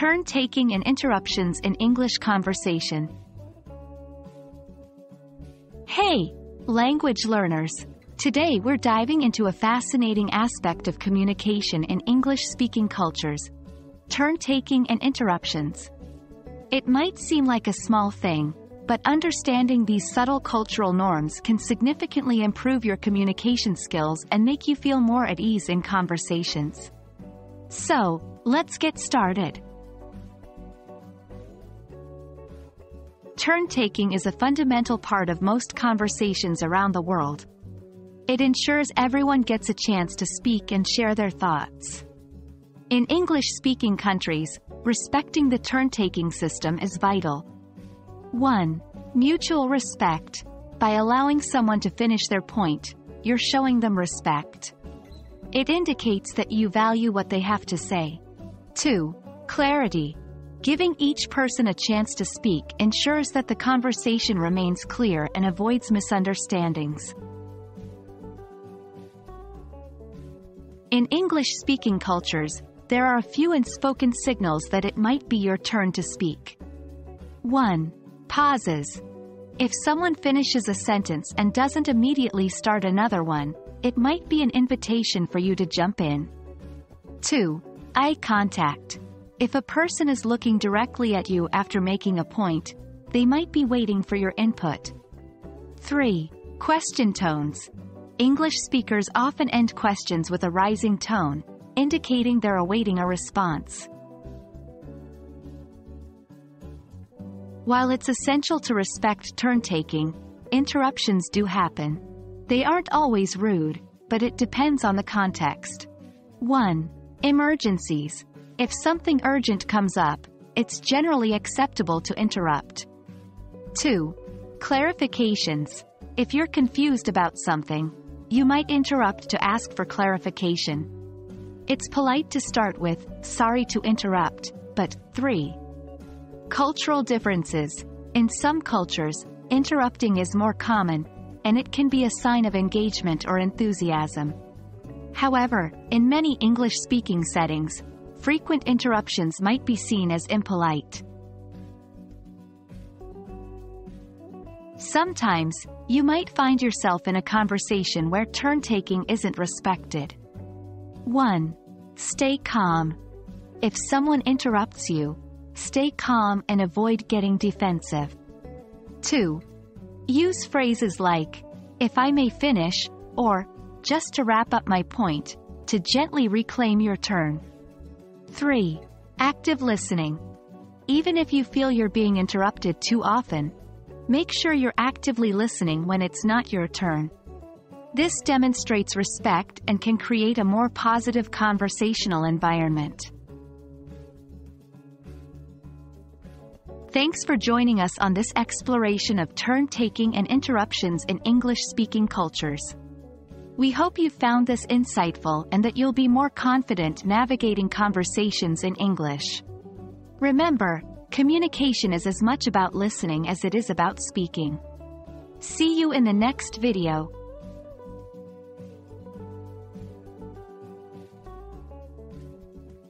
Turn taking and interruptions in English conversation. Hey, language learners! Today we're diving into a fascinating aspect of communication in English-speaking cultures. Turn taking and interruptions. It might seem like a small thing, but understanding these subtle cultural norms can significantly improve your communication skills and make you feel more at ease in conversations. So, let's get started. Turn-taking is a fundamental part of most conversations around the world. It ensures everyone gets a chance to speak and share their thoughts. In English-speaking countries, respecting the turn-taking system is vital. 1. Mutual respect. By allowing someone to finish their point, you're showing them respect. It indicates that you value what they have to say. 2. Clarity. Giving each person a chance to speak ensures that the conversation remains clear and avoids misunderstandings. In English-speaking cultures, there are a few unspoken signals that it might be your turn to speak. 1. Pauses. If someone finishes a sentence and doesn't immediately start another one, it might be an invitation for you to jump in. 2. Eye contact. If a person is looking directly at you after making a point, they might be waiting for your input. 3. Question tones. English speakers often end questions with a rising tone, indicating they're awaiting a response. While it's essential to respect turn-taking, interruptions do happen. They aren't always rude, but it depends on the context. 1. Emergencies. If something urgent comes up, it's generally acceptable to interrupt. 2. Clarifications. If you're confused about something, you might interrupt to ask for clarification. It's polite to start with, sorry to interrupt, but 3. Cultural differences. In some cultures, interrupting is more common, and it can be a sign of engagement or enthusiasm. However, in many English-speaking settings, frequent interruptions might be seen as impolite. Sometimes, you might find yourself in a conversation where turn-taking isn't respected. 1. Stay calm. If someone interrupts you, stay calm and avoid getting defensive. 2. Use phrases like, if I may finish, or, just to wrap up my point, to gently reclaim your turn. 3. Active listening. Even if you feel you're being interrupted too often, make sure you're actively listening when it's not your turn. This demonstrates respect and can create a more positive conversational environment. Thanks for joining us on this exploration of turn-taking and interruptions in English-speaking cultures. We hope you found this insightful and that you'll be more confident navigating conversations in English. Remember, communication is as much about listening as it is about speaking. See you in the next video.